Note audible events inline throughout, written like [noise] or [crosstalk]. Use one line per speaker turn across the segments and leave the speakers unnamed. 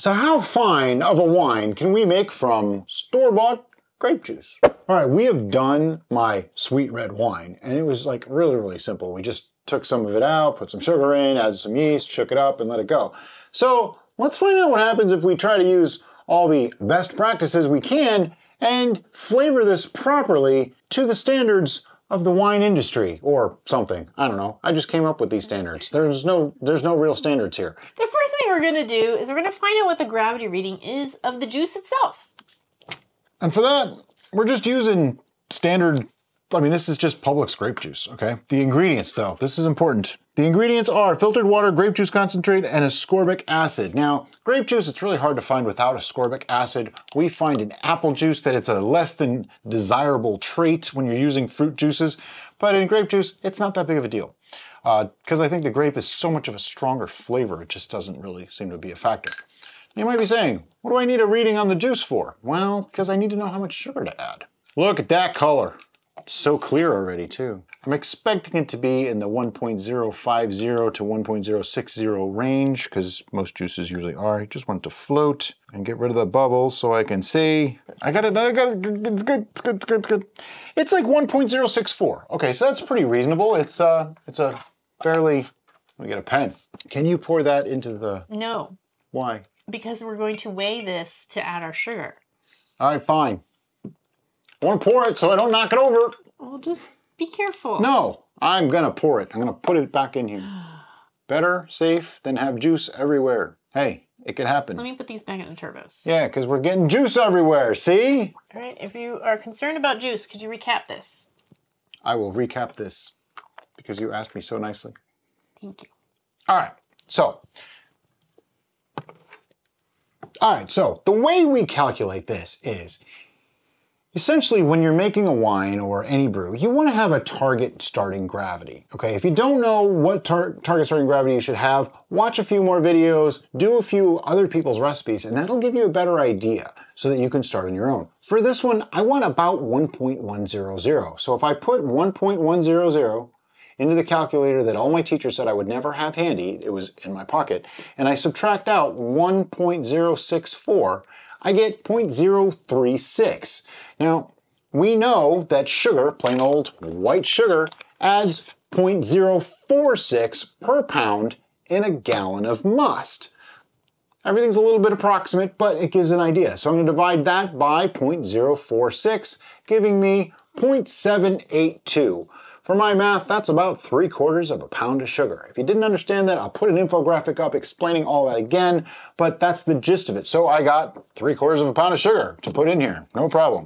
So how fine of a wine can we make from store-bought grape juice? All right, we have done my sweet red wine, and it was like really, really simple. We just took some of it out, put some sugar in, added some yeast, shook it up, and let it go. So let's find out what happens if we try to use all the best practices we can and flavor this properly to the standards of the wine industry or something. I don't know. I just came up with these standards. There's no there's no real standards here.
The first thing we're gonna do is we're gonna find out what the gravity reading is of the juice itself.
And for that, we're just using standard I mean, this is just Publix grape juice, okay? The ingredients, though, this is important. The ingredients are filtered water, grape juice concentrate, and ascorbic acid. Now, grape juice, it's really hard to find without ascorbic acid. We find in apple juice that it's a less than desirable trait when you're using fruit juices, but in grape juice, it's not that big of a deal. Because uh, I think the grape is so much of a stronger flavor, it just doesn't really seem to be a factor. You might be saying, what do I need a reading on the juice for? Well, because I need to know how much sugar to add. Look at that color so clear already too. I'm expecting it to be in the 1.050 to 1.060 range because most juices usually are. I just want to float and get rid of the bubbles so I can see. I got it, I got it, it's good, it's good, it's good, it's good. It's like 1.064. Okay, so that's pretty reasonable. It's, uh, it's a fairly, let me get a pen. Can you pour that into the...
No.
Why?
Because we're going to weigh this to add our sugar.
All right, fine. I want to pour it so I don't knock it over.
Well, just be careful.
No, I'm gonna pour it. I'm gonna put it back in here. [gasps] Better safe than have juice everywhere. Hey, it could happen.
Let me put these back in the turbos.
Yeah, because we're getting juice everywhere, see?
All right, if you are concerned about juice, could you recap this?
I will recap this because you asked me so nicely.
Thank you.
All right, so. All right, so the way we calculate this is Essentially, when you're making a wine or any brew, you want to have a target starting gravity. Okay, if you don't know what tar target starting gravity you should have, watch a few more videos, do a few other people's recipes, and that'll give you a better idea so that you can start on your own. For this one, I want about 1.100. So if I put 1.100 into the calculator that all my teachers said I would never have handy, it was in my pocket, and I subtract out 1.064, I get 0.036. Now, we know that sugar, plain old white sugar, adds 0.046 per pound in a gallon of must. Everything's a little bit approximate, but it gives an idea. So I'm going to divide that by 0.046, giving me 0.782. For my math, that's about three quarters of a pound of sugar. If you didn't understand that, I'll put an infographic up explaining all that again, but that's the gist of it. So I got three quarters of a pound of sugar to put in here, no problem.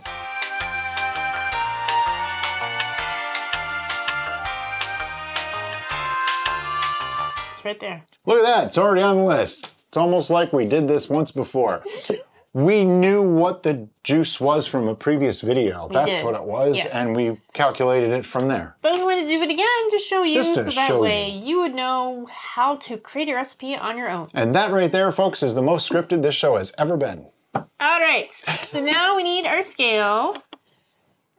It's right there.
Look at that, it's already on the list. It's almost like we did this once before. [laughs] we knew what the juice was from a previous video.
We
That's
did.
what it was,
Yes.
and we calculated it from there.
But we want to do it again to show you,
Just
so
to
that
show
way you. would know how to create a recipe on your own.
And that right there, folks, is the most scripted this show has ever been.
All right, so now we need our scale,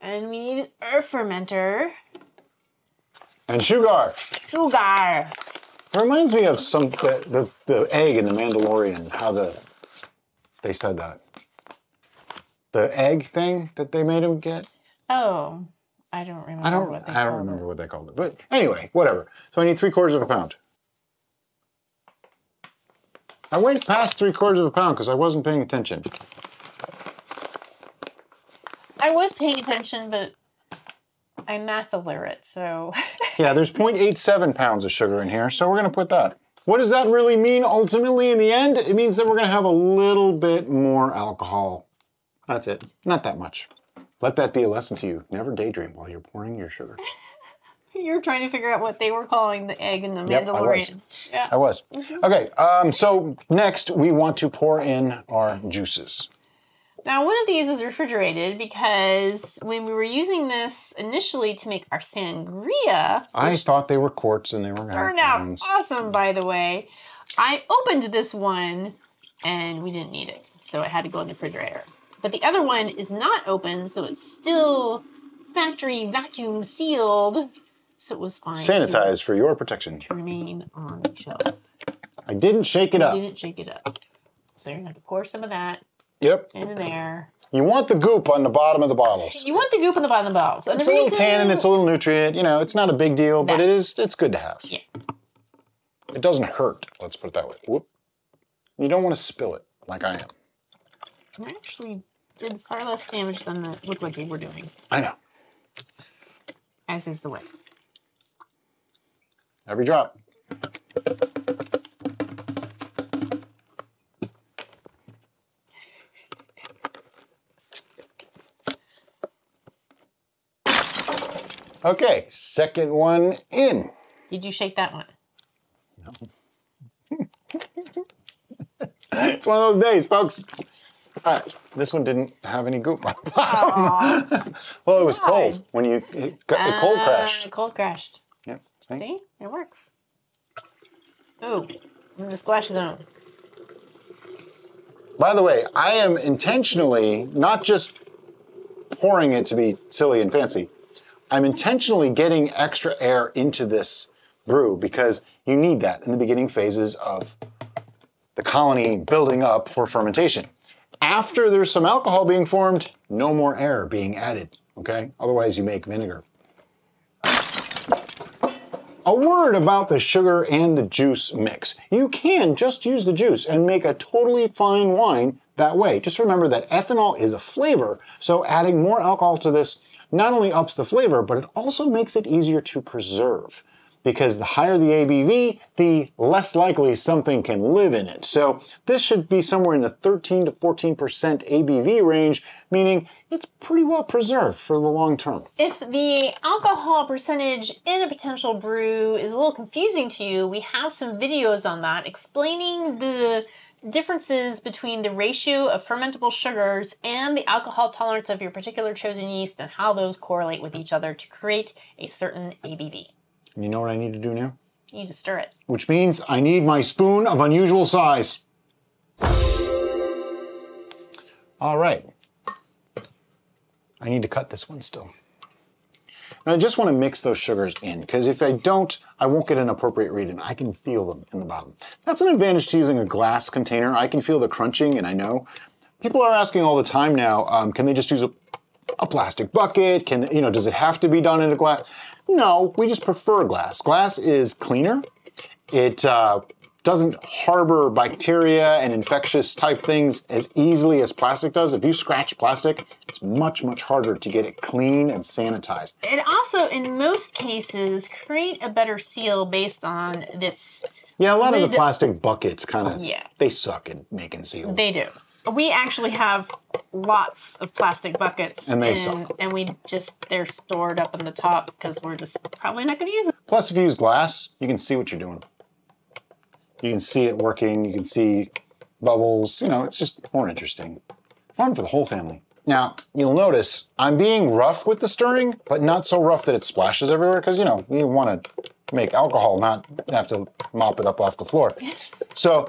and we need our fermenter,
And sugar.
sugar.
It reminds me of some the, the, the egg in the Mandalorian, how the they said that. The egg thing that they made him get.
Oh, I don't remember
I don't
what they
I don't remember what they called it. But anyway, whatever. So I need three quarters of a pound. I went past three quarters of a pound because I wasn't paying attention.
I was paying attention, but I'm math illiterate, so
Yeah, there's [laughs] 0.87 pounds of sugar in here, so we're gonna put that. What does that really mean ultimately in the end? It means that we're gonna have a little bit more alcohol. That's it, not that much. Let that be a lesson to you. Never daydream while you're pouring your sugar. [laughs]
you're trying to figure out what they were calling the egg in the
Yep, I was.
Yeah.
I was. Okay, um, so next we want to pour in our juices.
Now, one of these is refrigerated because when we were using this initially to make our sangria,
I thought they were quarts and they were
turned out awesome, by the way. I opened this one and we didn't need it, so it had to go in the refrigerator. But the other one is not open, so it's still factory vacuum sealed, so it was fine.
Sanitized for your protection.
To remain on the shelf.
I didn't shake it up.
Didn't shake it up. So you're gonna have to pour some of that
Yep.
into there.
You want the goop on the bottom of the bottles.
You want the goop on the bottom of the bottles. And
It's a little tannin, it's a little nutrient. You know, it's not a big deal, but it is. It's good to have.
Yeah.
It doesn't hurt. Let's put it that way. Whoop. You don't want to spill it like I am.
I actually did far less damage than the we were doing,
I know.
as is the way.
Every drop. Okay, second one in.
Did you shake that one? No. [laughs]
it's one of those days, folks. All right, this one didn't have any goop on the bottom. [laughs] well, it was cold when you it, got- it cold
Uh,
crashed.
Cold crashed.
Yep. See?
See? It works. Ooh. And the splash zone.
By the way, I am intentionally not just pouring it to be silly and fancy. I'm intentionally getting extra air into this brew because you need that in the beginning phases of the colony building up for fermentation. After there's some alcohol being formed, no more air being added, okay? Otherwise, you make vinegar. A word about the sugar and the juice mix. You can just use the juice and make a totally fine wine that way. Just remember that ethanol is a flavor, so adding more alcohol to this not only ups the flavor, but it also makes it easier to preserve. Because the higher the ABV, the less likely something can live in it. So this should be somewhere in the 13 to 14% ABV range, meaning it's pretty well preserved for the long term.
If the alcohol percentage in a potential brew is a little confusing to you, we have some videos on that explaining the differences between the ratio of fermentable sugars and the alcohol tolerance of your particular chosen yeast and how those correlate with each other to create a certain ABV.
And you know what I need to do now?
You need to stir it.
which means I need my spoon of unusual size. All right. I need to cut this one still. And I just want to mix those sugars in because if I don't, I won't get an appropriate reading. I can feel them in the bottom. That's an advantage to using a glass container. I can feel the crunching and I know. People are asking all the time now, um, can they just use a, a plastic bucket? Can, you know, does it have to be done in a glass? No, we just prefer glass. Glass is cleaner. It uh, doesn't harbor bacteria and infectious type things as easily as plastic does. If you scratch plastic, it's much, much harder to get it clean and sanitized.
It also, in most cases, create a better seal based on its.
Yeah, a lot of the plastic buckets kind of,
Yeah.
they suck at making seals.
They do. We actually have lots of plastic buckets,
And they
and,
suck.
and we just they're stored up in the top because we're just probably not going to use them.
Plus, if you use glass, you can see what you're doing. You can see it working, you can see bubbles, you know, it's just more interesting. Fun for the whole family. Now, you'll notice I'm being rough with the stirring, but not so rough that it splashes everywhere because, you know, you want to make alcohol, not have to mop it up off the floor. So,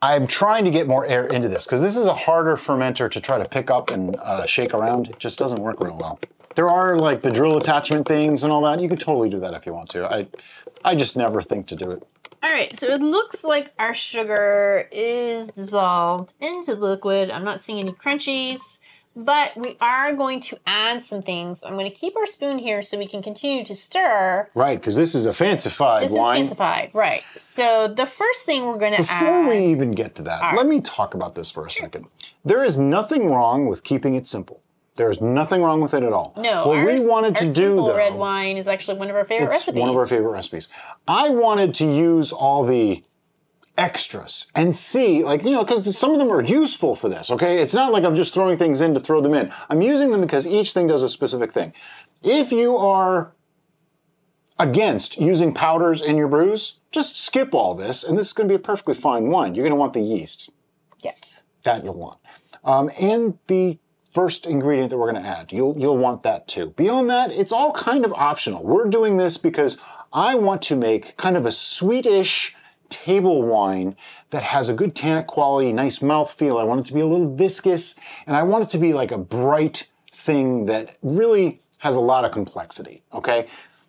I'm trying to get more air into this because this is a harder fermenter to try to pick up and uh, shake around. It just doesn't work real well. There are like the drill attachment things and all that. You can totally do that if you want to. I, I just never think to do it.
All right, so it looks like our sugar is dissolved into the liquid. I'm not seeing any crunchies, but we are going to add some things. I'm going to keep our spoon here so we can continue to stir.
Right, because this is a fancified
This
wine.
is fancified, right? So the first thing we're going to
Before
add.
we even get to that, let me talk about this for a second. There is nothing wrong with keeping it simple. There is nothing wrong with it at all.
no,
what
our,
we wanted to do
simple
though,
red wine is actually one of our favorite
it's
recipes.
one of our favorite recipes. I wanted to use all the extras and see, like, you know, because some of them are useful for this, okay? It's not like I'm just throwing things in to throw them in. I'm using them because each thing does a specific thing. If you are against using powders in your brews, just skip all this, and this is going to be a perfectly fine wine. You're going to want the yeast
Yeah.
that you'll want. Um, and the first ingredient that we're going to add, you'll, you'll want that too. Beyond that, it's all kind of optional. We're doing this because I want to make kind of a sweetish table wine that has a good tannic quality, nice mouthfeel. I want it to be a little viscous, and I want it to be like a bright thing that really has a lot of complexity, okay?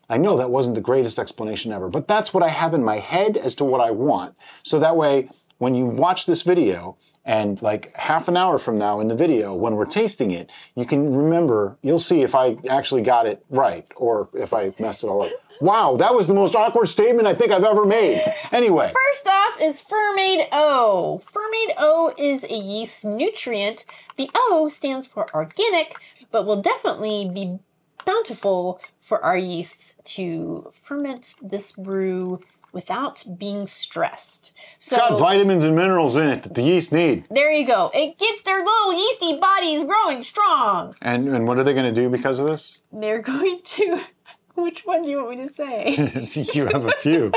I know that wasn't the greatest explanation ever, but that's what I have in my head as to what I want. So that way, when you watch this video and like half an hour from now in the video when we're tasting it, you can remember, you'll see if I actually got it right or if I messed it all up. Wow, that was the most awkward statement I think I've ever made. Anyway,
First off is Fermaid O. Fermaid O is a yeast nutrient. The O stands for organic, but will definitely be bountiful for our yeasts to ferment this brew without being stressed. So it's
got vitamins and minerals in it that the yeast need.
there you go. It gets their little yeasty bodies growing strong.
And, and what are they going to do because of this?
They're going to. [laughs] Which one do you want me to say? [laughs]
you have a few.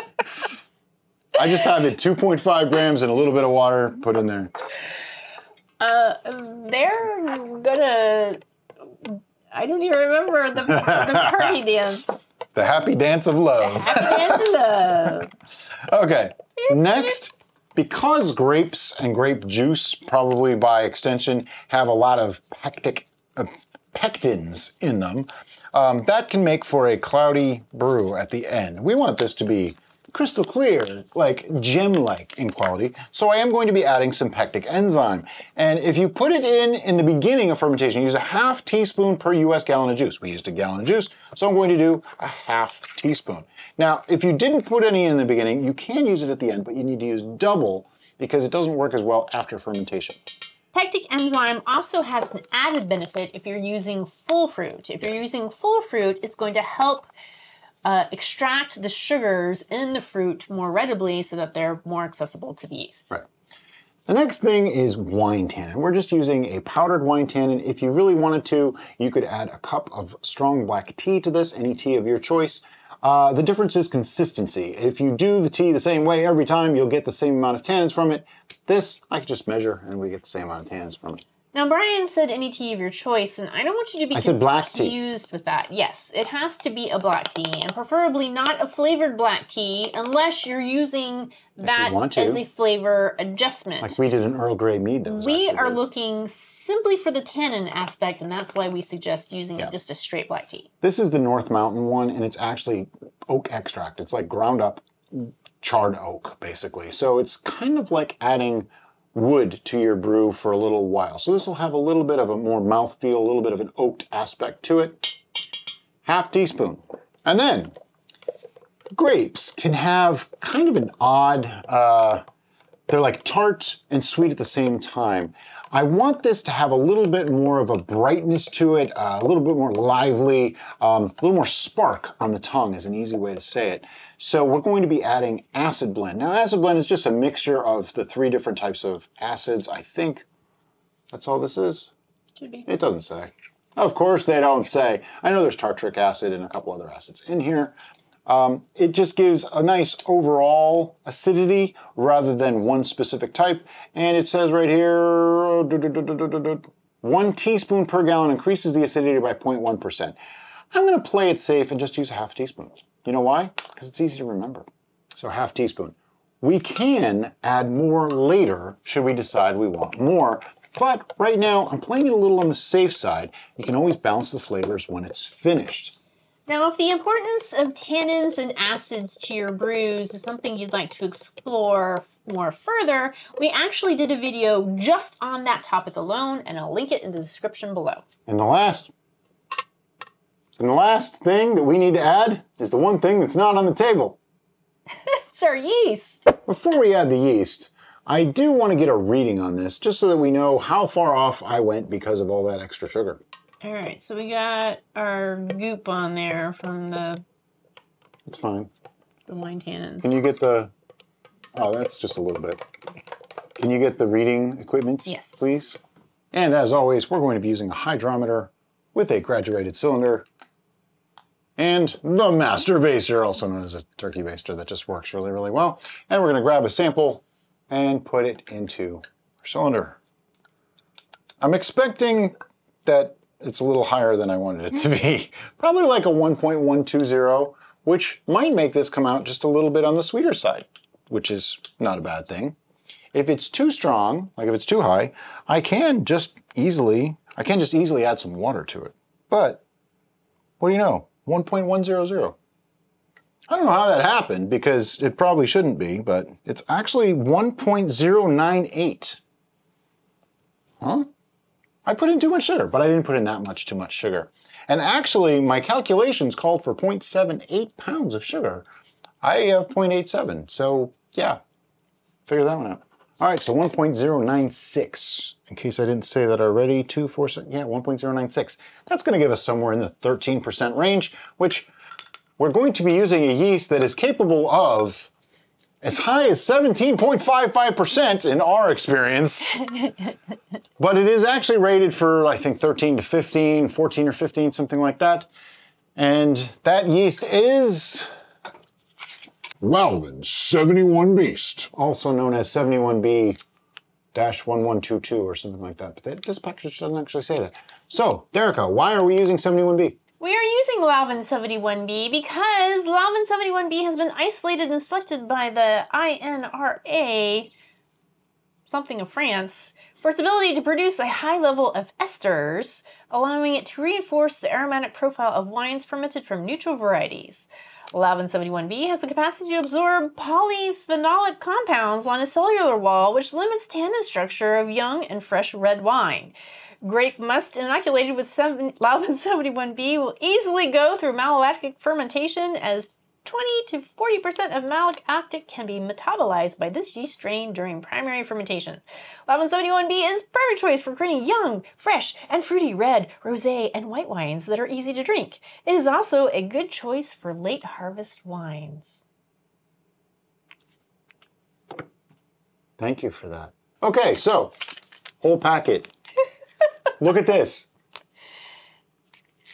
I just have it 2.5 grams and a little bit of water put in there.
Uh, they're gonna. I don't even remember the, the party [laughs] dance.
The happy dance of love.
Happy dance of love.
Okay, next, because grapes and grape juice, probably by extension, have a lot of pectic, uh, pectins in them, um, that can make for a cloudy brew at the end. We want this to be crystal clear, like gem-like in quality. So I am going to be adding some pectic enzyme. And if you put it in in the beginning of fermentation, use a half teaspoon per US gallon of juice. We used a gallon of juice, so I'm going to do a half teaspoon. Now, if you didn't put any in the beginning, you can use it at the end, but you need to use double because it doesn't work as well after fermentation.
Pectic enzyme also has an added benefit if you're using full fruit. If you're using full fruit, it's going to help uh, extract the sugars in the fruit more readily so that they're more accessible to the yeast.
Right. The next thing is wine tannin. We're just using a powdered wine tannin. If you really wanted to, you could add a cup of strong black tea to this, any tea of your choice. Uh, the difference is consistency. If you do the tea the same way every time, you'll get the same amount of tannins from it. This, I can just measure and we get the same amount of tannins from it.
Now, Brian said any tea of your choice, and I don't want you to be
I said black tea.
confused with that. Yes, it has to be a black tea, and preferably not a flavored black tea, unless you're using that
to.
as a flavor adjustment.
Like we did an Earl Grey mead that was
we are
good.
looking simply for the tannin aspect, and that's why we suggest using
Yeah.
it just a straight black tea.
This is the North Mountain one, and it's actually oak extract. It's like ground up charred oak, basically. So it's kind of like adding wood to your brew for a little while. So this will have a little bit of a more mouthfeel, a little bit of an oaked aspect to it. Half teaspoon. And then grapes can have kind of an odd, uh, they're like tart and sweet at the same time. I want this to have a little bit more of a brightness to it, uh, a little bit more lively, um, a little more spark on the tongue is an easy way to say it. So we're going to be adding acid blend. Now acid blend is just a mixture of the three different types of acids. I think that's all this is.
Should be.
It doesn't say. Of course they don't say. I know there's tartaric acid and a couple other acids in here. Um, it just gives a nice overall acidity rather than one specific type. And it says right here, one teaspoon per gallon increases the acidity by 0.1%. I'm to play it safe and just use a half teaspoon. You know why? Because it's easy to remember. So half teaspoon. We can add more later should we decide we want more. But right now, I'm playing it a little on the safe side. You can always balance the flavors when it's finished.
Now, if the importance of tannins and acids to your brews is something you'd like to explore more further, we actually did a video just on that topic alone, and I'll link it in the description below.
And the last, and the last thing that we need to add is the one thing that's not on the table. [laughs]
It's our yeast.
Before we add the yeast, I do want to get a reading on this just so that we know how far off I went because of all that extra sugar.
All right, so we got our goop on there from the,
It's fine.
the wine tannins.
Can you get the, oh, that's just a little bit. Can you get the reading equipment,
Yes.
please? And as always, we're going to be using a hydrometer with a graduated cylinder and the master baster, also known as a turkey baster that just works really, really well. And we're going to grab a sample and put it into our cylinder. I'm expecting that it's a little higher than I wanted it to be. [laughs] Probably like a 1.120, which might make this come out just a little bit on the sweeter side, which is not a bad thing. If it's too strong, like if it's too high, I can just easily, I can just easily add some water to it. But what do you know? 1.100. I don't know how that happened because it probably shouldn't be, but it's actually 1.098. Huh? I put in too much sugar, but I didn't put in that much too much sugar. And actually, my calculations called for 0.78 pounds of sugar. I have 0.87, so yeah, figure that one out. All right, so 1.096. In case I didn't say that already, two, four, six, yeah, 1.096. That's gonna give us somewhere in the 13% range, which we're going to be using a yeast that is capable of as high as 17.55% in our experience. [laughs] but it is actually rated for, I think, 13 to 15, 14 or 15, something like that. And that yeast is
Lalvin 71 Beast.
also known as 71B 1122 or something like that. But that, this package doesn't actually say that. So, Derica, why are we using 71B?
We are using Lalvin 71B because Lalvin 71B has been isolated and selected by the INRA, something of France, for its ability to produce a high level of esters, allowing it to reinforce the aromatic profile of wines fermented from neutral varieties. Lalvin 71B has the capacity to absorb polyphenolic compounds on a cellular wall, which limits tannin structure of young and fresh red wine. Grape must inoculated with Lalvin 71B will easily go through malolactic fermentation as 20 to 40% of malolactic can be metabolized by this yeast strain during primary fermentation. Lalvin 71B is perfect choice for creating young, fresh, and fruity red, rosé, and white wines that are easy to drink. It is also a good choice for late harvest wines.
Thank you for that. Okay, so, whole packet. Look at this.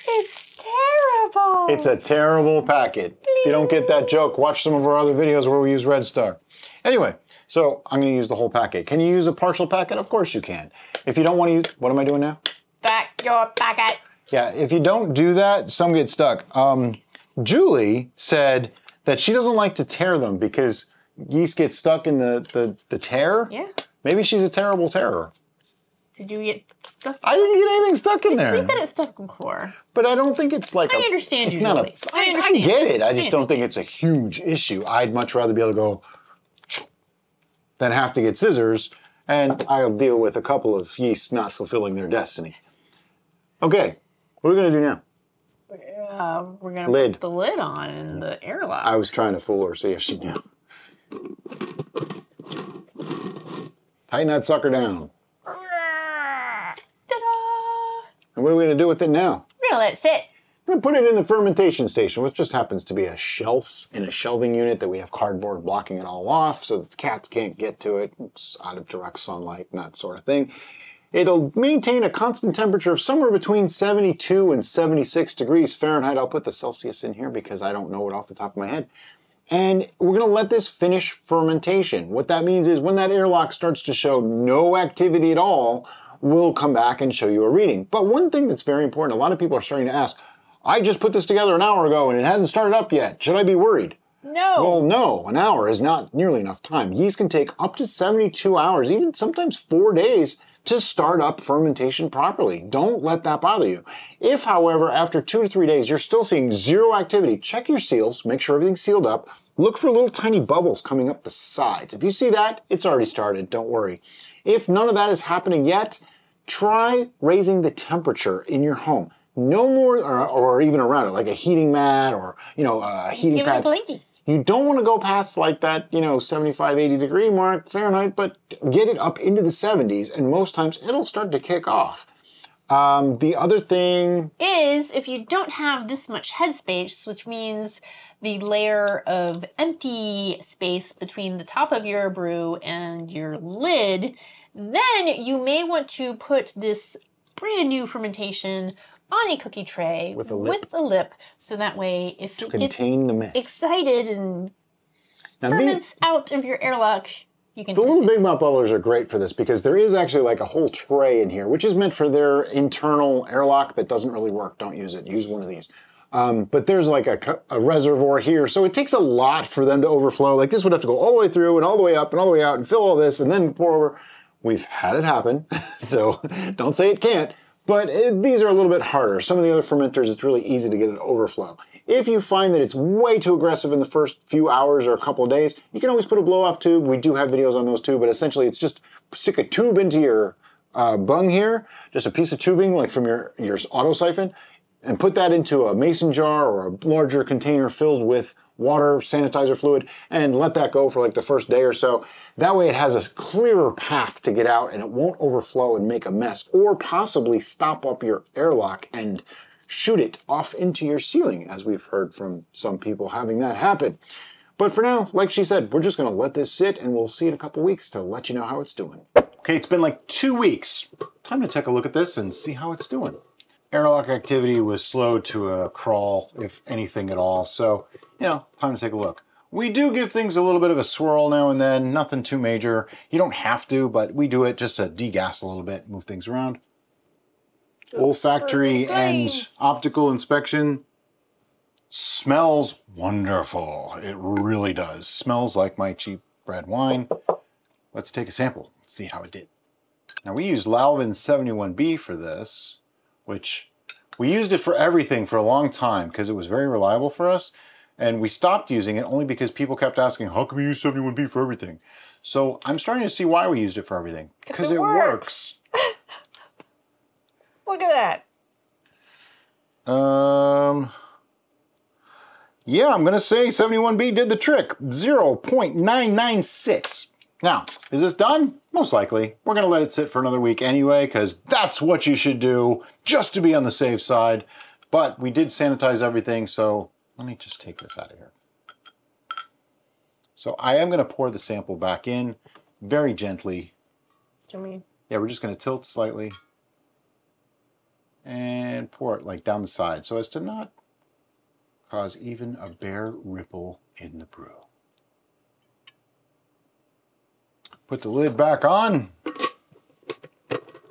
It's terrible.
It's a terrible packet. If you don't get that joke, watch some of our other videos where we use Red Star. Anyway, so I'm going to use the whole packet. Can you use a partial packet? Of course you can. If you don't want to use, what am I doing now?
back your packet.
Yeah, if you don't do that, some get stuck. Um, Julie said that she doesn't like to tear them because yeast gets stuck in the, the, the tear.
Yeah.
Maybe she's a terrible terror.
Did you get stuff?
I didn't get anything stuck in there.
We've got it stuck before.
But I don't think it's like
I
a-
understand
it's
you,
not a-
Julie. I
I get it. I
I
just don't think it's a huge issue. I'd much rather be able to go than have to get scissors, and I'll deal with a couple of yeasts not fulfilling their destiny. Okay, what are we gonna do now?
Uh, we're gonna
Lid.
put the lid on in the airlock.
I was trying to fool her, see if she knew. Tighten that sucker down. And what are we gonna do with it now?
We're gonna let it sit.
I'm gonna put it in the fermentation station, which just happens to be a shelf in a shelving unit that we have cardboard blocking it all off so that the cats can't get to it. It's out of direct sunlight and that sort of thing. It'll maintain a constant temperature of somewhere between 72 and 76 degrees Fahrenheit. I'll put the Celsius in here because I don't know it off the top of my head. And we're gonna let this finish fermentation. What that means is when that airlock starts to show no activity at all, we'll come back and show you a reading. But one thing that's very important, a lot of people are starting to ask, I just put this together an hour ago and it hasn't started up yet. Should I be worried?
No.
Well, no, an hour is not nearly enough time. Yeast can take up to 72 hours, even sometimes four days, to start up fermentation properly. Don't let that bother you. If, however, after two to three days you're still seeing zero activity, check your seals, make sure everything's sealed up. Look for little tiny bubbles coming up the sides. If you see that, it's already started, don't worry. If none of that is happening yet, try raising the temperature in your home. No more, or, or even around it, like a heating mat or, you know, a heating
Give it a
pad.
blinky.
You don't want to go past like that, you know, 75, 80 degree mark Fahrenheit, but get it up into the 70s, and most times it'll start to kick off. Um, the other thing,
Is if you don't have this much headspace, which means the layer of empty space between the top of your brew and your lid, then you may want to put this brand new fermentation on a cookie tray
With a lip.
with a lip, so that way if it gets
contain the mess.
excited and
Now, the,
ferments out of your airlock, you can
the little
it.
Big Mouth bubblers are great for this because there is actually like a whole tray in here, which is meant for their internal airlock that doesn't really work. Don't use it. Use one of these. Um, but there's like a, a reservoir here, so it takes a lot for them to overflow. Like this would have to go all the way through and all the way up and all the way out and fill all this and then pour over. We've had it happen, [laughs] so don't say it can't. But it, these are a little bit harder. Some of the other fermenters, it's really easy to get an overflow. If you find that it's way too aggressive in the first few hours or a couple of days, you can always put a blow off tube. We do have videos on those too, but essentially it's just stick a tube into your uh, bung here, just a piece of tubing like from your, your auto siphon, and put that into a mason jar or a larger container filled with water, sanitizer fluid, and let that go for like the first day or so. That way it has a clearer path to get out and it won't overflow and make a mess or possibly stop up your airlock and shoot it off into your ceiling, as we've heard from some people having that happen. But for now, like she said, we're just gonna let this sit and we'll see in a couple weeks to let you know how it's doing. Okay, it's been like two weeks. Time to take a look at this and see how it's doing. Airlock activity was slow to a crawl, if anything at all, so, you know, time to take a look. We do give things a little bit of a swirl now and then, nothing too major. You don't have to, but we do it just to degas a little bit, move things around. Olfactory and optical inspection smells wonderful. It really does. Smells like my cheap red wine. Let's take a sample, see how it did. Now we used Lalvin 71B for this, which we used it for everything for a long time because it was very reliable for us. And we stopped using it only because people kept asking, how come we use 71B for everything? So I'm starting to see why we used it for everything. Because
it
it
works. [laughs] Look at that.
Um, yeah, I'm gonna say 71B did the trick. 0.996. Now, is this done? Most likely. We're gonna let it sit for another week anyway, because that's what you should do, just to be on the safe side. But we did sanitize everything, so let me just take this out of here. So I am gonna pour the sample back in very gently.
Can we?
Yeah, we're just gonna tilt slightly and pour it like down the side so as to not cause even a bare ripple in the brew. Put the lid back on.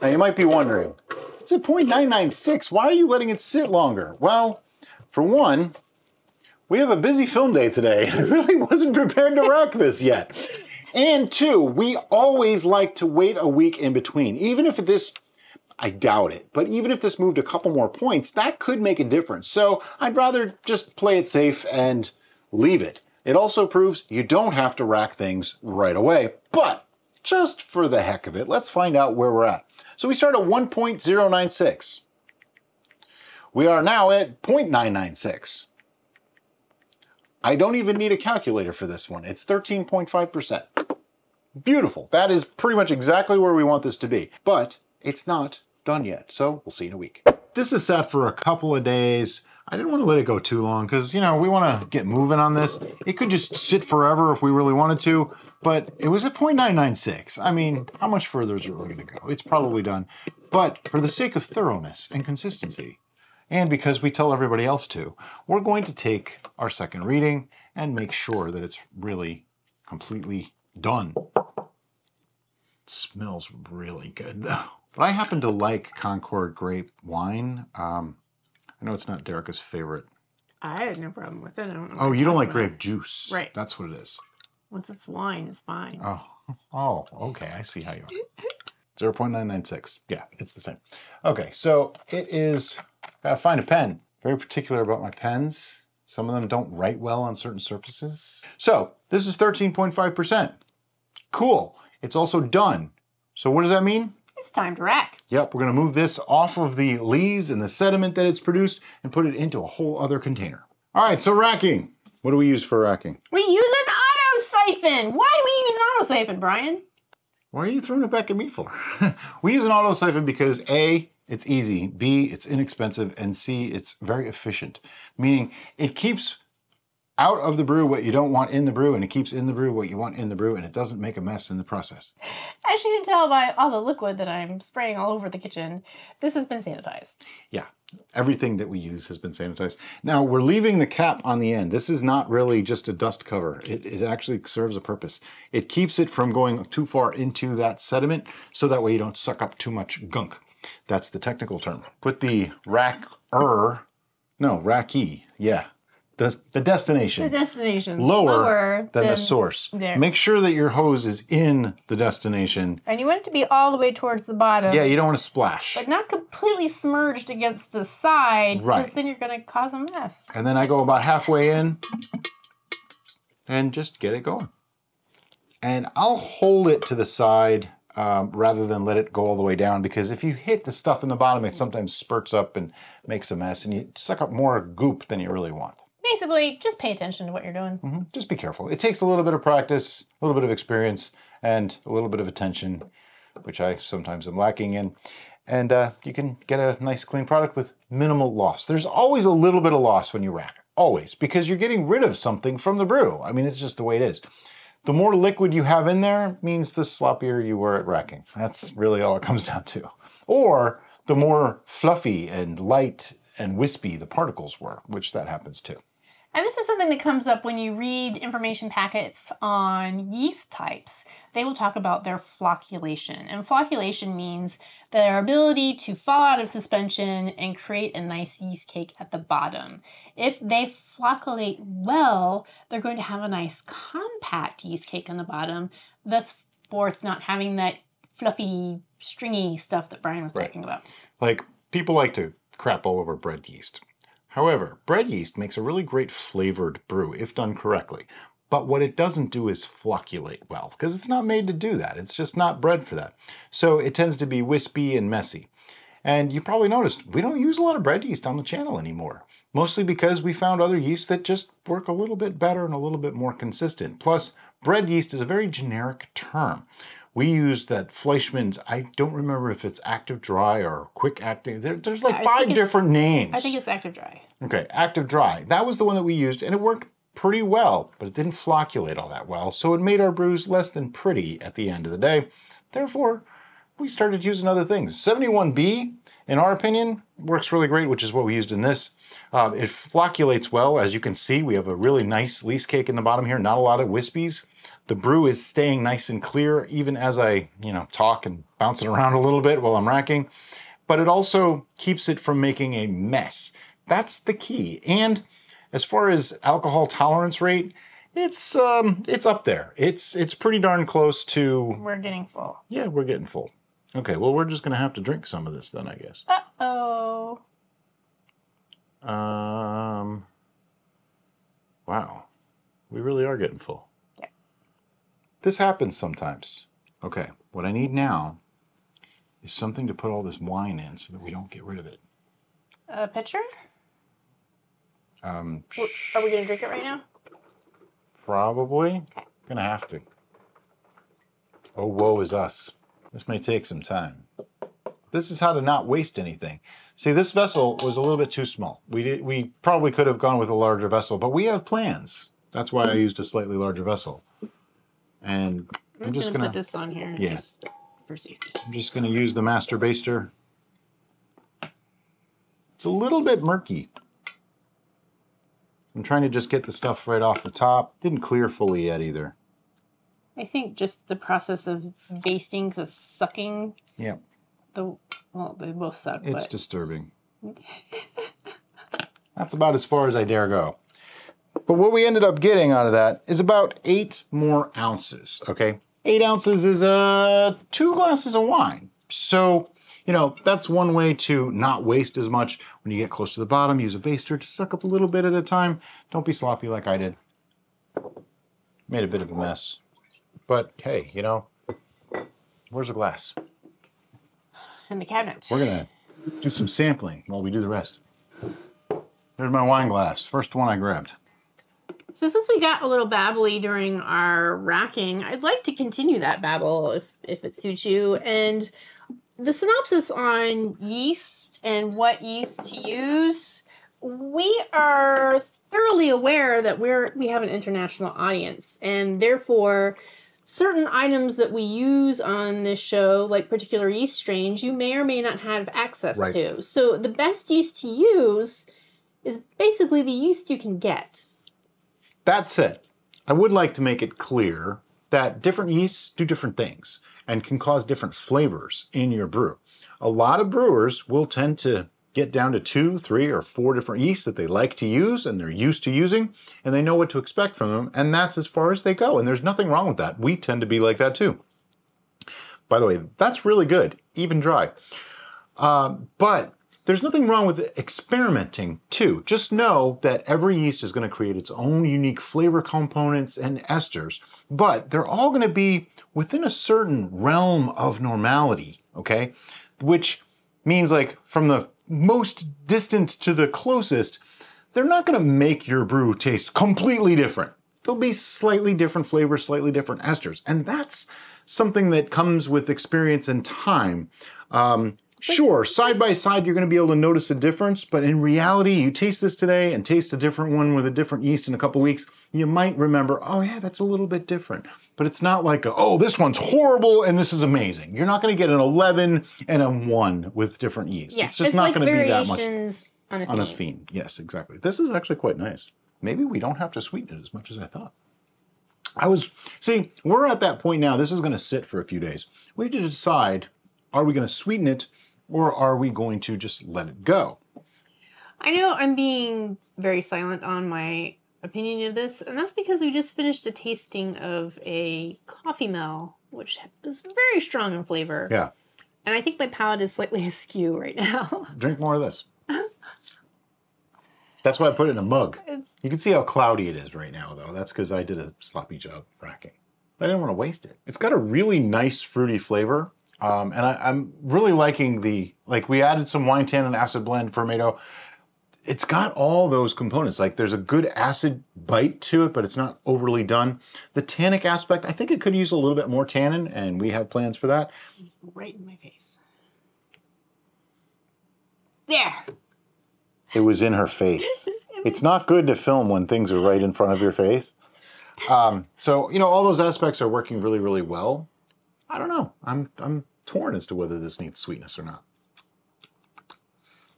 Now you might be wondering, it's at 0.996. Why are you letting it sit longer? Well, for one, we have a busy film day today. [laughs] I really wasn't prepared to rack this yet. And two, we always like to wait a week in between. Even if this, I doubt it, but even if this moved a couple more points, that could make a difference. So I'd rather just play it safe and leave it. It also proves you don't have to rack things right away. But just for the heck of it, let's find out where we're at. So we start at 1.096. We are now at 0.996. I don't even need a calculator for this one. It's 13.5%. Beautiful. That is pretty much exactly where we want this to be. But it's not done yet, so we'll see in a week. This is set for a couple of days. I didn't want to let it go too long because, you know, we want to get moving on this. It could just sit forever if we really wanted to, but it was at 0.996. I mean, how much further is it really going to go? It's probably done. But for the sake of thoroughness and consistency, and because we tell everybody else to, we're going to take our second reading and make sure that it's really completely done. It smells really good though. But I happen to like Concord grape wine. Um, I know it's not Derica's favorite.
I had no problem with it. I don't know.
Oh, you don't like grape juice.
Right.
That's what it is.
Once it's wine, it's fine.
Oh, [laughs] oh, okay. I see how you are. [laughs] 0.996. Yeah, it's the same. Okay, so it is, gotta find a pen. Very particular about my pens. Some of them don't write well on certain surfaces. So this is 13.5%. Cool. It's also done. So what does that mean?
It's time to rack.
Yep, we're gonna move this off of the lees and the sediment that it's produced and put it into a whole other container. All right, so racking. What do we use for racking?
We use an auto siphon. Why do we use an auto siphon, Brian?
Why are you throwing it back at me for? [laughs] we use an auto siphon because A, it's easy, B, it's inexpensive, and C, it's very efficient. Meaning it keeps out of the brew what you don't want in the brew, and it keeps in the brew what you want in the brew, and it doesn't make a mess in the process.
As you can tell by all the liquid that I'm spraying all over the kitchen, this has been sanitized.
Yeah, everything that we use has been sanitized. Now we're leaving the cap on the end. This is not really just a dust cover. It, it actually serves a purpose. It keeps it from going too far into that sediment, so that way you don't suck up too much gunk. That's the technical term. Put the rack-er, no, rack racky, yeah. the, the destination.
The destination
lower, than, the source.
there.
Make sure that your hose is in the destination.
And you want it to be all the way towards the bottom.
Yeah, you don't want to splash.
But not completely submerged against the side,
Right.
because then you're going to cause a mess.
And then I go about halfway in and just get it going. And I'll hold it to the side um, rather than let it go all the way down because if you hit the stuff in the bottom, it sometimes spurts up and makes a mess and you suck up more goop than you really want.
Basically, just pay attention to what you're doing.
Mhm. Just be careful. It takes a little bit of practice, a little bit of experience, and a little bit of attention, which I sometimes am lacking in. And uh, you can get a nice clean product with minimal loss. There's always a little bit of loss when you rack, always, because you're getting rid of something from the brew. I mean, it's just the way it is. The more liquid you have in there means the sloppier you were at racking. That's really all it comes down to. Or the more fluffy and light and wispy the particles were, which that happens too.
And this is something that comes up when you read information packets on yeast types. They will talk about their flocculation. And flocculation means their ability to fall out of suspension and create a nice yeast cake at the bottom. If they flocculate well, they're going to have a nice compact yeast cake on the bottom, thus forth not having that fluffy, stringy stuff that Brian was
Right.
talking about.
Like people like to crap all over bread yeast. However, bread yeast makes a really great flavored brew if done correctly. But what it doesn't do is flocculate well because it's not made to do that. It's just not bred for that. So it tends to be wispy and messy. And you probably noticed we don't use a lot of bread yeast on the channel anymore, mostly because we found other yeasts that just work a little bit better and a little bit more consistent. Plus, bread yeast is a very generic term. We used that Fleischmann's, I don't remember if it's active dry or quick acting. There, there's like
I
five different names.
I think it's active dry.
Okay, active dry. That was the one that we used, and it worked pretty well, but it didn't flocculate all that well, so it made our brews less than pretty at the end of the day. Therefore, we started using other things. 71B, in our opinion, works really great, which is what we used in this. Uh, it flocculates well. As you can see, we have a really nice lees cake in the bottom here, not a lot of wispies. The brew is staying nice and clear, even as I, you know, talk and bounce it around a little bit while I'm racking. But it also keeps it from making a mess. That's the key. And as far as alcohol tolerance rate, it's um, it's up there. It's it's pretty darn close to
We're getting full.
yeah, we're getting full. Okay, well we're just gonna have to drink some of this then, I guess.
Uh oh.
Um, wow, we really are getting full.
Yeah.
This happens sometimes. Okay, what I need now is something to put all this wine in so that we don't get rid of it.
A pitcher?
Um,
Are we gonna drink it right now?
Probably. Okay. Gonna have to. Oh, woe is us. This may take some time. This is how to not waste anything. See, this vessel was a little bit too small. We did, we probably could have gone with a larger vessel, but we have plans. That's why I used a slightly larger vessel. And I'm,
I'm
just
gonna,
gonna,
put this on here
Yeah.
just for safety.
I'm just gonna use the master baster. It's a little bit murky. I'm trying to just get the stuff right off the top. Didn't clear fully yet either.
I think just the process of basting, it's sucking
Yeah.
the well, they both suck,
It's
but
disturbing. [laughs] That's about as far as I dare go. But what we ended up getting out of that is about eight more ounces, okay? Eight ounces is uh, two glasses of wine. So, you know, that's one way to not waste as much. When you get close to the bottom, use a baster to suck up a little bit at a time. Don't be sloppy like I did. Made a bit of a mess. But hey, you know, where's the glass?
in the cabinet.
We're gonna do some sampling while we do the rest. There's my wine glass, first one I grabbed.
So since we got a little babbly during our racking, I'd like to continue that babble if if it suits you. And the synopsis on yeast and what yeast to use, we are thoroughly aware that we're we have an international audience and therefore certain items that we use on this show like particular yeast strains you may or may not have access
Right.
to so the best yeast to use is basically the yeast you can get
That said, I would like to make it clear that different yeasts do different things and can cause different flavors in your brew. A lot of brewers will tend to get down to two, three, or four different yeasts that they like to use and they're used to using, and they know what to expect from them, and that's as far as they go. And there's nothing wrong with that. We tend to be like that too. By the way, that's really good, even dry. Um, but there's nothing wrong with experimenting too. Just know that every yeast is going to create its own unique flavor components and esters, but they're all going to be within a certain realm of normality, okay? Which means like from the most distant to the closest, they're not going to make your brew taste completely different. There'll be slightly different flavors, slightly different esters, and that's something that comes with experience and time. Um, Sure, side by side, you're going to be able to notice a difference, but in reality, you taste this today and taste a different one with a different yeast in a couple weeks, you might remember, oh yeah, that's a little bit different. But it's not like, a, oh, this one's horrible and this is amazing. You're not going to get an 11 and a 1 with different yeast.
Yeah,
it's just not
like
going to be that much
on a
on a
theme.
theme. Yes, exactly. This is actually quite nice. Maybe we don't have to sweeten it as much as I thought. I was, see, we're at that point now. This is going to sit for a few days. We have to decide are we going to sweeten it or are we going to just let it go?
I know I'm being very silent on my opinion of this, and that's because we just finished a tasting of a coffee mill, which is very strong in flavor.
Yeah.
And I think my palate is slightly [laughs] askew right now.
Drink more of this. That's why I put it in a mug.
it's
You can see how cloudy it is right now, though. That's because I did a sloppy job racking. But I didn't want to waste it. It's got a really nice fruity flavor. Um, and I, I'm really liking the, like, we added some wine tannin acid blend Fermaid O. It's got all those components. Like, there's a good acid bite to it, but it's not overly done. The tannic aspect, I think it could use a little bit more tannin, and we have plans for that.
right in my face. There.
It was in her face. [laughs] It's not good to film when things are right in front of your face. Um, so you know, all those aspects are working really, really well. I don't know. I'm I'm torn as to whether this needs sweetness or not.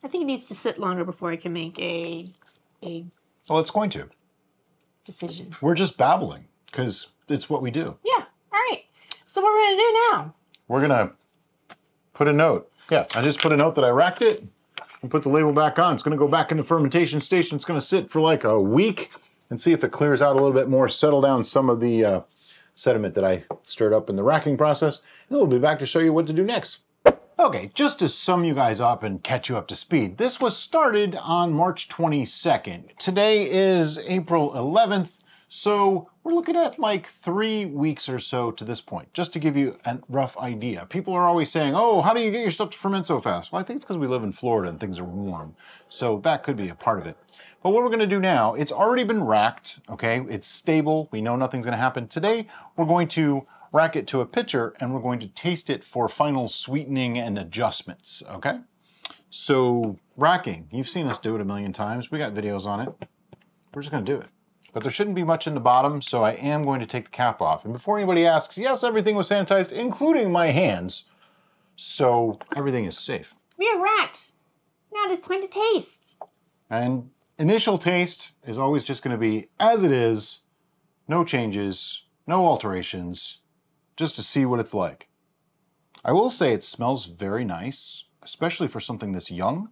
I think it needs to sit longer before I can make a a
Well, it's going to.
decision.
We're just babbling because it's what we do.
Yeah. All right. So what we're gonna do now?
We're gonna put a note. Yeah, I just put a note that I racked it and put the label back on. It's gonna go back in the fermentation station. It's gonna sit for like a week and see if it clears out a little bit more, settle down some of the uh, sediment that I stirred up in the racking process. And we'll be back to show you what to do next. Okay, just to sum you guys up and catch you up to speed, this was started on March 22nd. Today is April 11th, so we're looking at like three weeks or so to this point, just to give you a rough idea. People are always saying, oh, how do you get your stuff to ferment so fast? Well, I think it's because we live in Florida and things are warm, so that could be a part of it. But what we're gonna do now, it's already been racked, okay? It's stable, we know nothing's gonna happen. Today, we're going to rack it to a pitcher and we're going to taste it for final sweetening and adjustments, okay? So, racking, you've seen us do it a million times. We got videos on it. We're just gonna do it. But there shouldn't be much in the bottom, so I am going to take the cap off. And before anybody asks, yes, everything was sanitized, including my hands. So everything is safe.
We are racked. Now it is time to taste.
And initial taste is always just going to be as it is, no changes, no alterations, just to see what it's like. I will say it smells very nice, especially for something this young.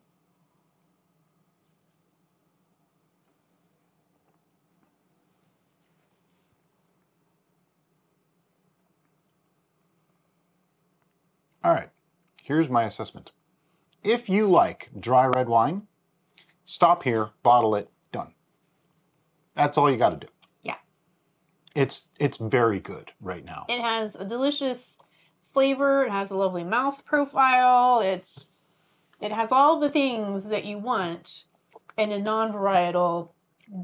All right, here's my assessment. If you like dry red wine, stop here, bottle it, done. That's all you got to do.
Yeah.
It's it's very good right now.
It has a delicious flavor. It has a lovely mouth profile. It's it has all the things that you want in a non-varietal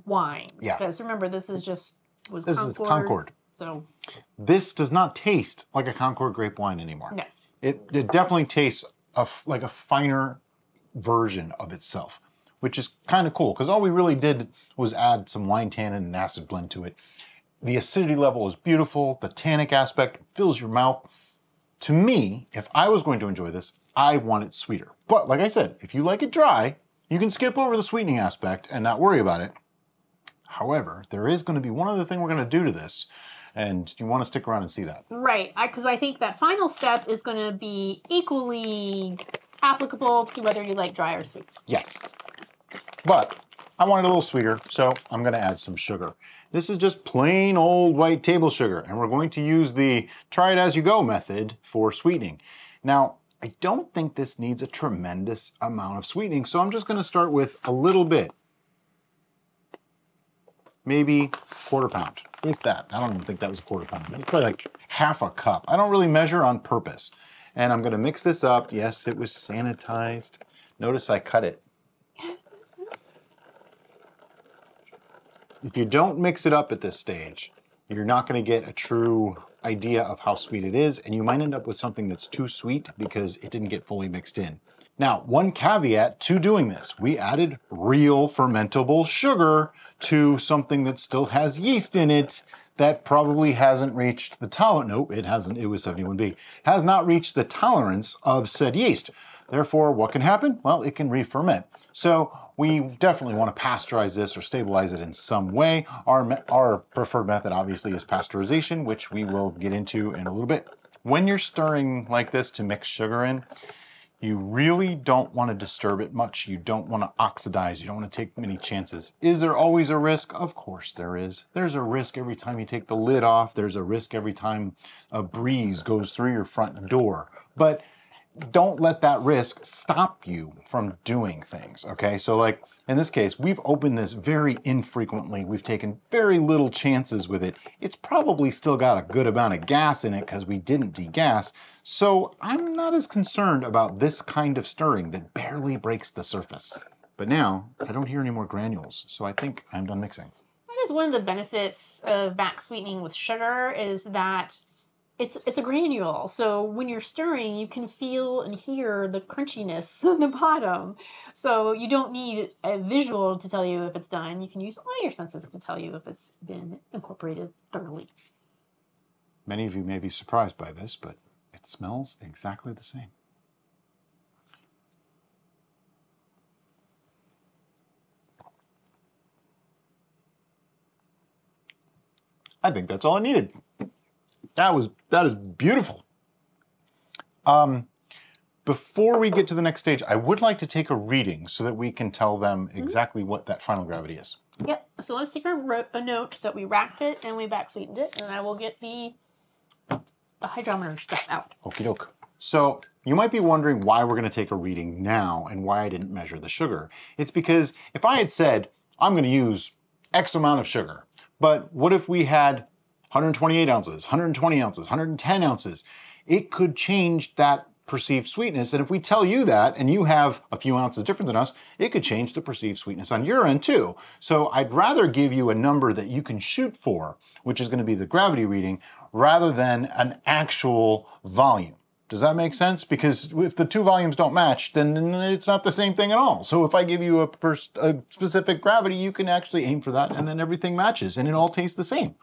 wine.
Yeah.
Because remember, this is just was
This
Concord,
is Concord.
So
This does not taste like a Concord grape wine anymore.
no.
It it definitely tastes a like a finer version of itself, which is kind of cool because all we really did was add some wine tannin and acid blend to it. The acidity level is beautiful. The tannic aspect fills your mouth. To me, if I was going to enjoy this, I want it sweeter. But like I said, if you like it dry, you can skip over the sweetening aspect and not worry about it. However, there is going to be one other thing we're going to do to this, and you want to stick around and see that.
Right, because I, think that final step is going to be equally applicable to whether you like dry or sweet.
Yes. But I want it a little sweeter, so I'm gonna add some sugar. This is just plain old white table sugar, and we're going to use the try it as you go method for sweetening. Now, I don't think this needs a tremendous amount of sweetening, so I'm just gonna start with a little bit. Maybe quarter pound, if that. I don't even think that was a quarter pound. It's probably like half a cup. I don't really measure on purpose. And I'm gonna mix this up. Yes, it was sanitized. Notice I cut it. If you don't mix it up at this stage, you're not going to get a true idea of how sweet it is, and you might end up with something that's too sweet because it didn't get fully mixed in. Now, one caveat to doing this, we added real fermentable sugar to something that still has yeast in it that probably hasn't reached the tolerance, nope, it hasn't, it was 71B, has not reached the tolerance of said yeast. Therefore, what can happen? Well, it can re-ferment. So we definitely want to pasteurize this or stabilize it in some way. Our, our preferred method obviously is pasteurization, which we will get into in a little bit. When you're stirring like this to mix sugar in, you really don't want to disturb it much. You don't want to oxidize. You don't want to take many chances. Is there always a risk? Of course there is. There's a risk every time you take the lid off. There's a risk every time a breeze goes through your front door. But don't let that risk stop you from doing things. Okay. So, like in this case, we've opened this very infrequently. We've taken very little chances with it. It's probably still got a good amount of gas in it because we didn't degas. So, I'm not as concerned about this kind of stirring that barely breaks the surface. But now I don't hear any more granules. So, I think I'm done mixing.
That is one of the benefits of back sweetening with sugar is that it's it's a granule. So when you're stirring, you can feel and hear the crunchiness [laughs] on the bottom. So you don't need a visual to tell you if it's done. You can use all your senses to tell you if it's been incorporated thoroughly.
Many of you may be surprised by this, but it smells exactly the same. I think that's all I needed. That was that is beautiful. Um, before we get to the next stage, I would like to take a reading so that we can tell them exactly what that final gravity is.
Yep. So let's take a, a note that we racked it and we back sweetened it, and I will get the the hydrometer stuff out.
Okie doke. So you might be wondering why we're going to take a reading now and why I didn't measure the sugar. It's because if I had said I'm going to use X amount of sugar, but what if we had 128 ounces, 120 ounces, 110 ounces? It could change that perceived sweetness. And if we tell you that and you have a few ounces different than us, it could change the perceived sweetness on your end too. So I'd rather give you a number that you can shoot for, which is going to be the gravity reading, rather than an actual volume. Does that make sense? Because if the two volumes don't match, then it's not the same thing at all. So if I give you a, a specific gravity, you can actually aim for that and then everything matches and it all tastes the same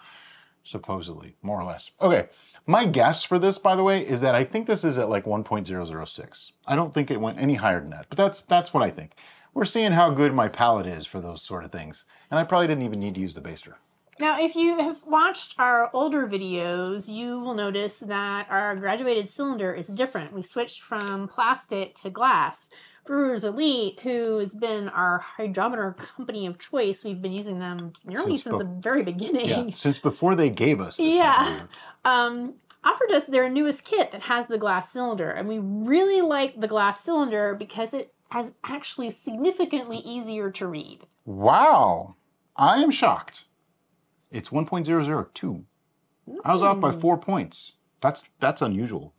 supposedly, more or less. Okay, my guess for this, by the way, is that I think this is at like 1.006. I don't think it went any higher than that, but that's that's what I think. We're seeing how good my palate is for those sort of things, and I probably didn't even need to use the baster.
Now, if you have watched our older videos, you will notice that our graduated cylinder is different. We switched from plastic to glass. Brewers Elite, who has been our hydrometer company of choice, we've been using them nearly
Since
since,
be-
the very beginning.
Yeah, [laughs] since before they gave us this.
Yeah. um, offered us their newest kit that has the glass cylinder, and we really like the glass cylinder because it is actually significantly easier to read.
Wow, I am shocked. It's 1.002. I was off by four points. That's that's unusual.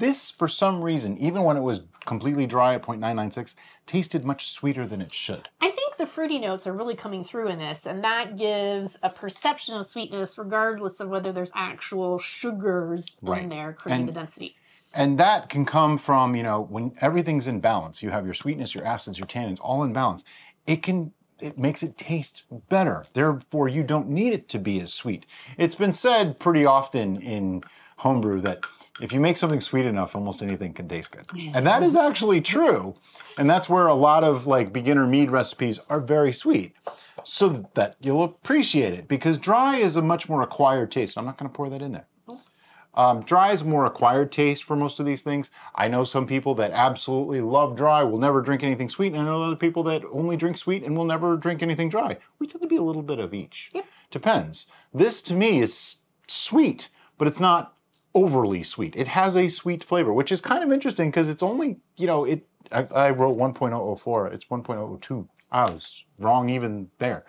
This, for some reason, even when it was completely dry at 0.996, tasted much sweeter than it should.
I think the fruity notes are really coming through in this, and that gives a perception of sweetness regardless of whether there's actual sugars
Right.
in there creating
And-
the density.
And that can come from, you know, when everything's in balance, you have your sweetness, your acids, your tannins all in balance. It can it makes it taste better. Therefore, you don't need it to be as sweet. It's been said pretty often in homebrew that if you make something sweet enough, almost anything can taste good. And that is actually true. And that's where a lot of like beginner mead recipes are very sweet. So that you'll appreciate it because dry is a much more acquired taste. I'm not going to pour that in there. Um, dry is more acquired taste for most of these things. I know some people that absolutely love dry, will never drink anything sweet, and I know other people that only drink sweet and will never drink anything dry. We tend to be a little bit of each.
Yep.
Depends. This to me is sweet, but it's not overly sweet. It has a sweet flavor, which is kind of interesting because it's only, you know, it. I, I wrote 1.004. It's 1.002. I was wrong even there.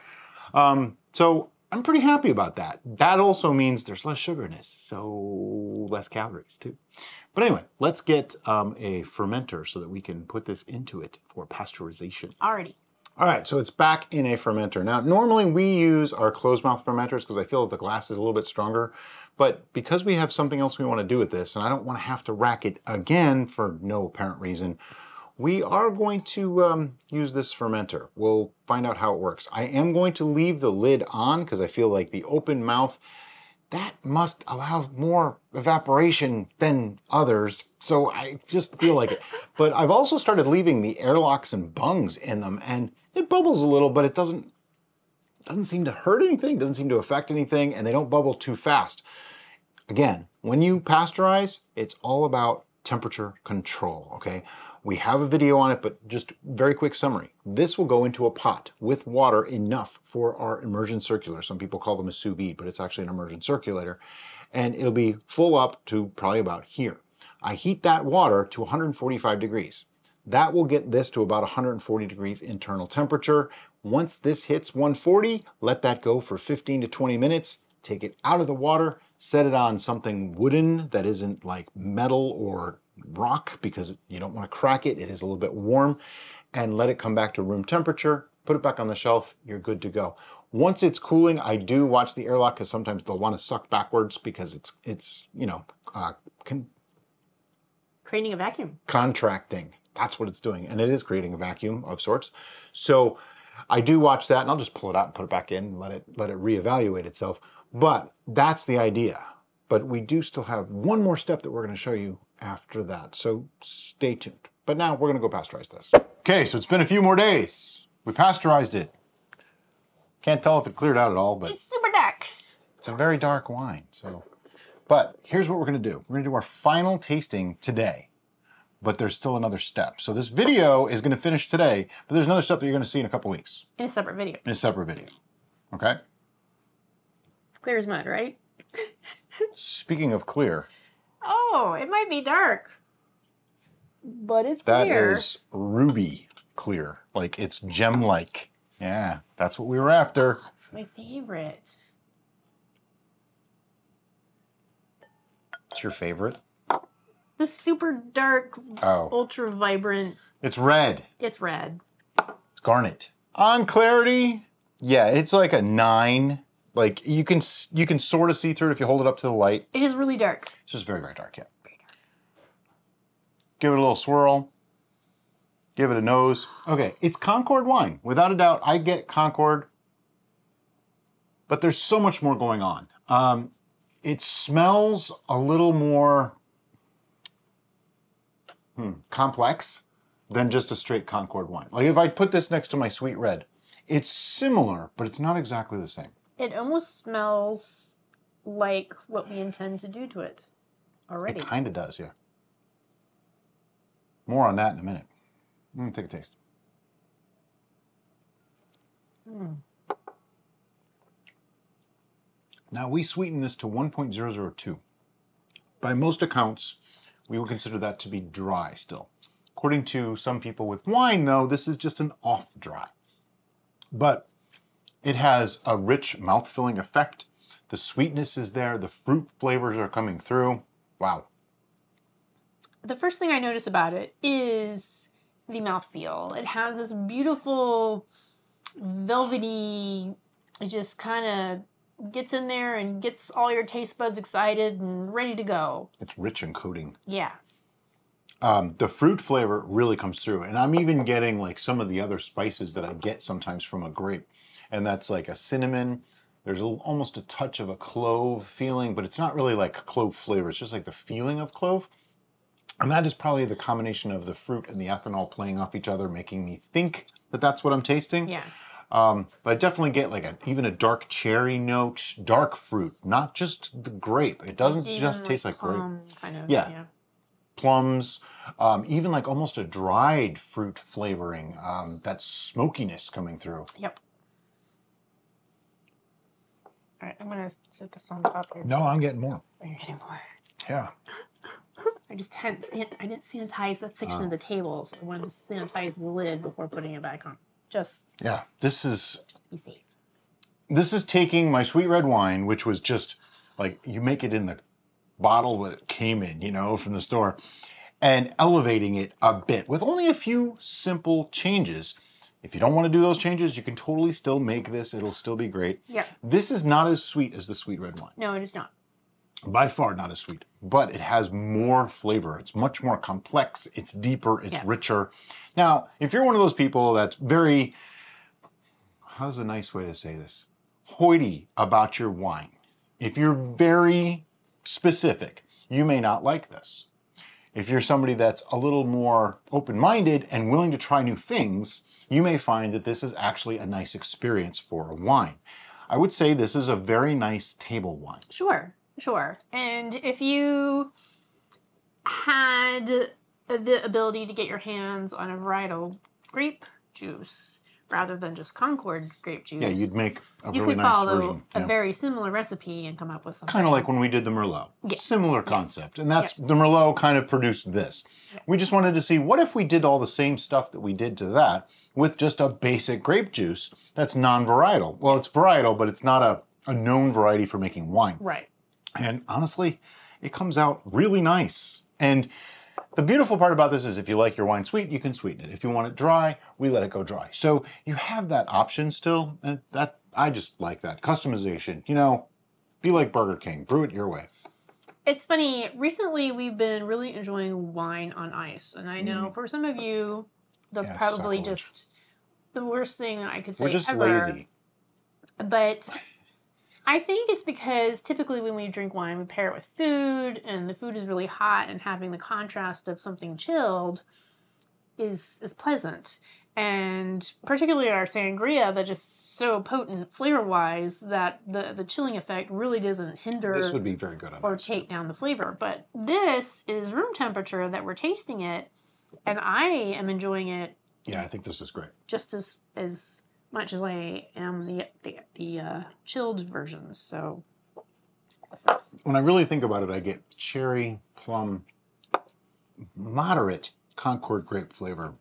Um, so I'm pretty happy about that. That also means there's less sugar in this, so less calories too. But anyway, let's get um, a fermenter so that we can put this into it for pasteurization.
Already.
All right, so it's back in a fermenter. Now, normally we use our closed mouth fermenters because I feel that the glass is a little bit stronger. But because we have something else we want to do with this, and I don't want to have to rack it again for no apparent reason, we are going to um, use this fermenter. We'll find out how it works. I am going to leave the lid on because I feel like the open mouth, that must allow more evaporation than others. So I just feel like it. But I've also started leaving the airlocks and bungs in them and it bubbles a little, but it doesn't doesn't seem to hurt anything, doesn't seem to affect anything, and they don't bubble too fast. Again, when you pasteurize, it's all about temperature control, okay? We have a video on it, but just very quick summary. This will go into a pot with water enough for our immersion circulator. Some people call them a sous vide, but it's actually an immersion circulator. And it'll be full up to probably about here. I heat that water to 145 degrees. That will get this to about 140 degrees internal temperature. Once this hits 140, let that go for 15 to 20 minutes. Take it out of the water, set it on something wooden that isn't like metal or rock because you don't want to crack it. It is a little bit warm and let it come back to room temperature. Put it back on the shelf. You're good to go. Once it's cooling, I do watch the airlock because sometimes they'll want to suck backwards because it's it's you know uh, con-
Creating a vacuum.
contracting. That's what it's doing, and it is creating a vacuum of sorts. So I do watch that, and I'll just pull it out and put it back in, and let it let it reevaluate itself. But that's the idea. But we do still have one more step that we're going to show you after that. So stay tuned. But now we're going to go pasteurize this. Okay, so it's been a few more days. We pasteurized it. Can't tell if it cleared out at all, but
It's super dark.
it's a very dark wine. So, but here's what we're going to do. We're going to do our final tasting today. But there's still another step. So this video is going to finish today, but there's another step that you're going to see in a couple weeks
In a separate video.
in a separate video. Okay?
Clear as mud, right?
Speaking of clear,
Oh, it might be dark. But it's
that
clear.
is ruby clear. Like it's gem like. Yeah, that's what we were after.
It's my favorite.
It's your favorite?
The super dark,
Oh,
ultra vibrant.
it's red.
It's red.
It's garnet. On clarity, yeah, it's like a nine. Like you can you can sort of see through it if you hold it up to the light.
It is really dark.
It's just very very dark. Yeah. Give it a little swirl. Give it a nose. Okay, it's Concord wine. Without a doubt, I get Concord. But there's so much more going on. Um, it smells a little more hmm, complex than just a straight Concord wine. Like if I put this next to my sweet red, it's similar, but it's not exactly the same.
It almost smells like what we intend to do to it already.
It kind of does, yeah. More on that in a minute. Mm, take a taste.
Mm.
Now we sweeten this to 1.002. By most accounts, we would consider that to be dry still. According to some people with wine, though, this is just an off dry. But it has a rich mouth-filling effect. The sweetness is there. The fruit flavors are coming through. Wow.
The first thing I notice about it is the mouthfeel. It has this beautiful, velvety, just kind of gets in there and gets all your taste buds excited and ready to go.
It's rich and coating.
Yeah.
Um, the fruit flavor really comes through, and I'm even getting like some of the other spices that I get sometimes from a grape, and that's like a cinnamon. There's a, almost a touch of a clove feeling, but it's not really like clove flavor. It's just like the feeling of clove, and that is probably the combination of the fruit and the ethanol playing off each other, making me think that that's what I'm tasting.
Yeah.
Um, but I definitely get like a even a dark cherry note, dark fruit, not just the grape. It doesn't
Even
just taste like grape.
plum, kind of.
Yeah. Plums, um, even like almost a dried fruit flavoring. Um, that smokiness coming through.
Yep. All right, I'm gonna set this on top here.
No, I'm getting more.
Oh, You're getting more.
Yeah. [laughs]
I just hadn't san- I didn't sanitize that section
Oh.
of the table, so I wanted to sanitize the lid before putting it back on, just
Yeah. This is
just be safe.
this is taking my sweet red wine, which was just like you make it in the bottle that it came in, you know, from the store, and elevating it a bit with only a few simple changes. If you don't want to do those changes, you can totally still make this. It'll still be great.
Yeah.
This is not as sweet as the sweet red wine.
No, it is not.
By far not as sweet, but it has more flavor. It's much more complex. It's deeper. It's
Yeah.
richer. Now, if you're one of those people that's very, how's a nice way to say this? Hoity about your wine. If you're very specific, you may not like this. If you're somebody that's a little more open minded and willing to try new things, you may find that this is actually a nice experience for a wine. I would say this is a very nice table wine.
Sure, sure. And if you had the ability to get your hands on a varietal grape juice rather than just Concord grape juice,
Yeah, you'd make a
you
really
could
nice
follow
version.
a very similar recipe and come up with something.
Kind of like when we did the Merlot.
Yes,
Similar
yes.
concept. And that's the Merlot kind of produced this. We just wanted to see what if we did all the same stuff that we did to that with just a basic grape juice that's non-varietal. Well, it's varietal, but it's not a, a known variety for making wine.
right.
And honestly, it comes out really nice. And the beautiful part about this is if you like your wine sweet, you can sweeten it. If you want it dry, we let it go dry. So you have that option still. And that I just like that. Customization. You know, be like Burger King. Brew it your way.
It's funny. Recently, we've been really enjoying wine on ice, and I know for some of you, that's
Mm. Yeah,
probably just the worst thing I could say
We're just
ever.
lazy.
But I think it's because typically when we drink wine, we pair it with food, and the food is really hot, and having the contrast of something chilled is is pleasant. And particularly our sangria, that's just so potent flavor wise that the the chilling effect really doesn't hinder
This would be very good on
or take down the flavor. But this is room temperature that we're tasting it, and I am enjoying it
Yeah, I think this is great.
just as as much as I am the the, the uh, chilled versions. So
When I really think about it, I get cherry, plum, moderate Concord grape flavor.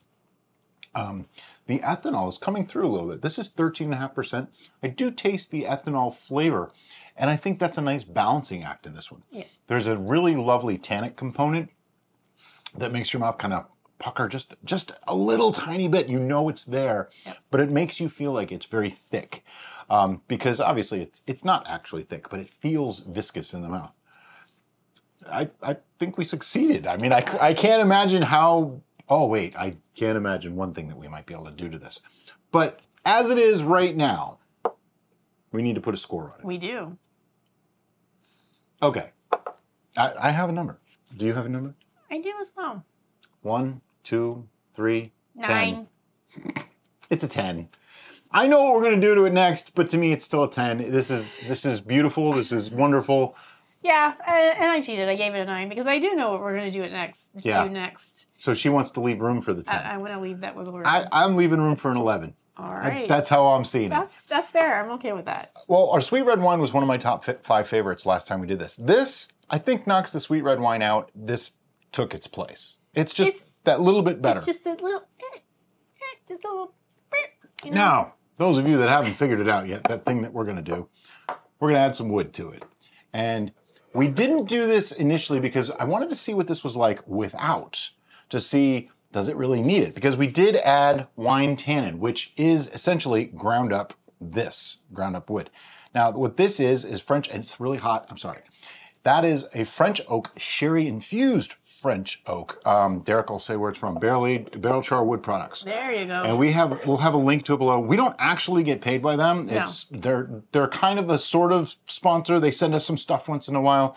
Um, the ethanol is coming through a little bit. This is 13.5%. I do taste the ethanol flavor, and I think that's a nice balancing act in this one.
Yeah.
There's a really lovely tannic component that makes your mouth kind of pucker just just a little tiny bit. You know it's there, but it makes you feel like it's very thick. Um, because obviously it's, it's not actually thick, but it feels viscous in the mouth. I, I think we succeeded. I mean, I I can't imagine how. Oh, wait, I can't imagine one thing that we might be able to do to this. But as it is right now, we need to put a score on it.
we do.
Okay. I, I have a number. Do you have a number?
I do as well.
One, two, three, ten. [laughs] It's a 10. I know what we're going to do to it next, but to me it's still a 10. This is this is beautiful. This is wonderful.
Yeah, and, and I cheated. I gave it a nine because I do know what we're going to do it next.
Yeah.
Do next.
So she wants to leave room for the 10.
I, I want to leave that with Laura.
I, I'm leaving room for an 11.
All
I- that's how I'm seeing it.
that's that's fair. I'm okay with that.
Well, our sweet red wine was one of my top fi- five favorites last time we did this. This, I think, knocks the sweet red wine out. This took its place. It's just
It's-
that little bit better.
It's just a little, eh, eh, just a little. eh, You know?
Now, those of you that haven't figured it out yet, that thing that we're going to do, we're going to add some wood to it. And we didn't do this initially because I wanted to see what this was like without, to see does it really need it? Because we did add wine tannin, which is essentially ground up this, ground up wood. Now, what this is, is French, and it's really hot, I'm sorry. That is a French oak, sherry infused French oak. Um, Derek will say where it's from, barrel barrel char wood products.
There you go.
And we have we'll have a link to it below. We don't actually get paid by them.
No.
It's they're they're kind of a sort of sponsor. They send us some stuff once in a while.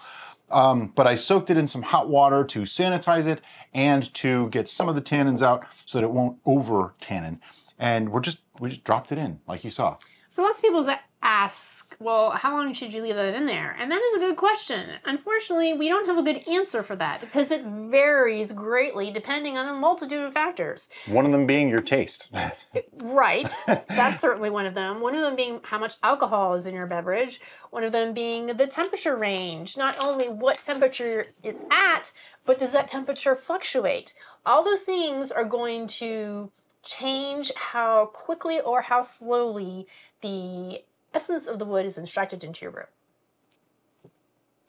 Um, but I soaked it in some hot water to sanitize it and to get some of the tannins out so that it won't over tannin. and we're just we just dropped it in like you saw.
So lots of people ask, well, how long should you leave that in there? And that is a good question. Unfortunately, we don't have a good answer for that because it varies greatly depending on a multitude of factors.
One of them being your taste. [laughs]
Right. That's certainly one of them. One of them being how much alcohol is in your beverage. One of them being the temperature range. Not only what temperature it's at, but does that temperature fluctuate? All those things are going to change how quickly or how slowly the essence of the wood is extracted into your brew.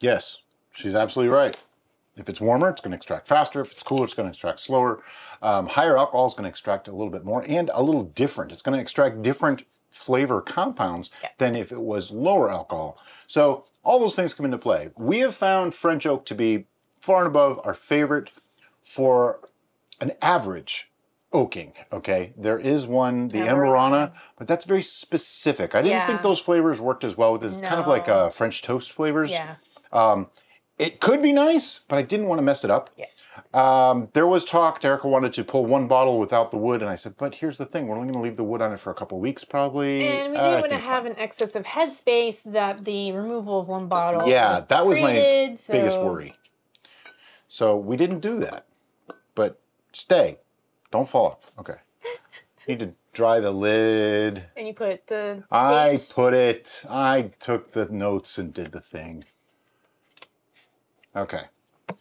Yes, she's absolutely right. If it's warmer, it's going to extract faster. If it's cooler, it's going to extract slower. Um, higher alcohol is going to extract a little bit more and a little different. It's going to extract different flavor compounds
Yeah.
than if it was lower alcohol. So all those things come into play. We have found French oak to be far and above our favorite for an average oaking. Okay, there is one, the
Amburana.
Amburana, but that's very specific. I didn't
Yeah.
think those flavors worked as well with this. It's kind of like uh, French toast flavors.
Yeah.
Um, it could be nice, but I didn't want to mess it up.
Yeah.
Um, there was talk. Erica wanted to pull one bottle without the wood, and I said, "But here's the thing: we're only going to leave the wood on it for a couple weeks, probably."
And we
Uh,
didn't
I
want to have
fine.
an excess of headspace that the removal of one bottle.
Yeah, that was my
created,
biggest worry. So we didn't do that. But stay, don't fall off. Okay. You Need to dry the lid.
And you put the
I
date.
put it. I took the notes and did the thing. Okay.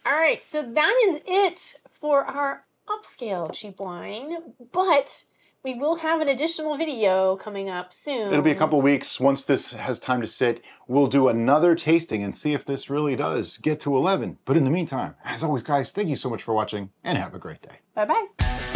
All right, so that is it for our upscale cheap wine, but we will have an additional video coming up soon.
It'll be a couple weeks. Once this has time to sit, we'll do another tasting and see if this really does get to 11. But in the meantime, as always, guys, thank you so much for watching and have a great day.
Bye bye.